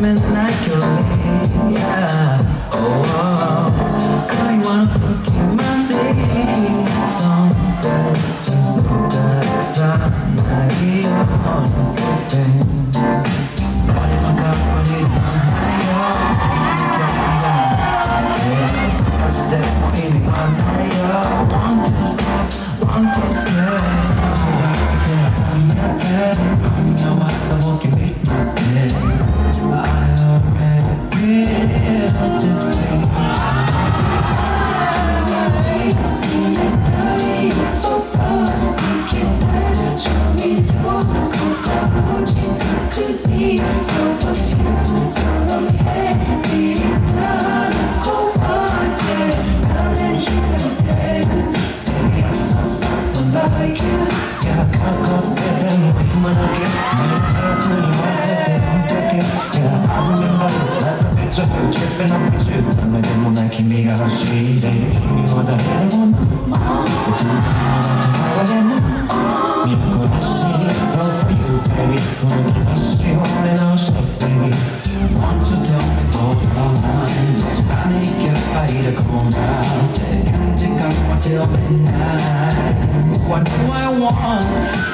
midnight going, yeah. Oh, oh, oh. I wanna fucking Monday song that just that Sunday on a second. Body on cup, body on One two step, one two step, so that I can get Tripping up with you all me all the line 確かにい with you on.